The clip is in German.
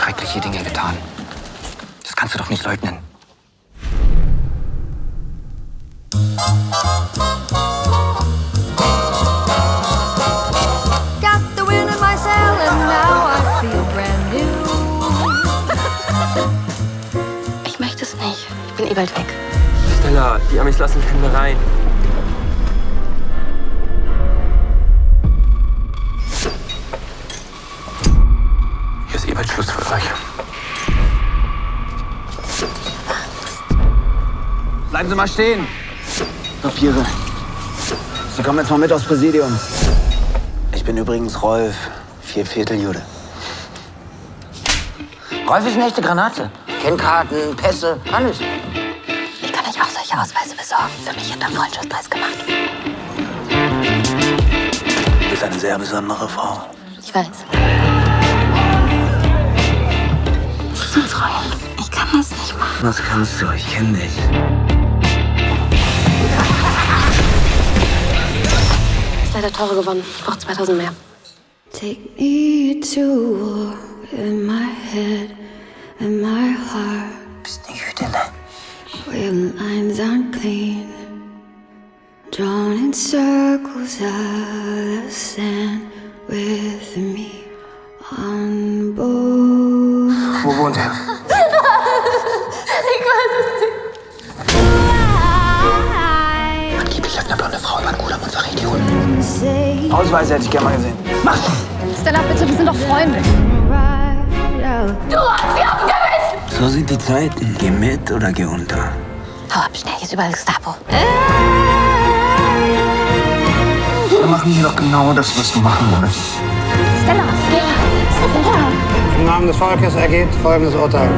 schreckliche Dinge getan. Das kannst du doch nicht leugnen. Got the wind in my sail and now I feel brand new. Ich möchte es nicht. Ich bin eh bald weg. Stella, die Amis lassen keinen mehr rein. Schluss für euch. Bleiben Sie mal stehen. Papiere. Sie kommen jetzt mal mit aufs Präsidium. Ich bin übrigens Rolf, vier Viertel Jude. Rolf ist eine echte Granate. Kennkarten, Pässe, alles. Ich kann euch auch solche Ausweise besorgen. Für mich hinterm Freundschaftspreis gemacht. Du bist eine sehr besondere Frau. Ich weiß. Was kannst du? Ich kenne dich. Ist leider teurer geworden. Ich brauche 2000 mehr. Take me to war in my head and my heart. Bist eine Jüdin, ne? Where lines aren't clean, drawn in circles out of sand with me on board. Wo wohnt er? Angeblich hat eine blonde Frau immer ein guter Mann verrät die Hunde. Ausweise hätte ich gerne mal gesehen. Stella, bitte, wir sind doch Freunde. right out. So sind die Zeiten. Geh mit oder geh unter. Hau ab, schnell, hier ist überall Gestapo. Dann machen wir doch genau das, was du machen wolltest. Stella, Stella, Stella. Im Namen des Volkes ergeht folgendes Urteil.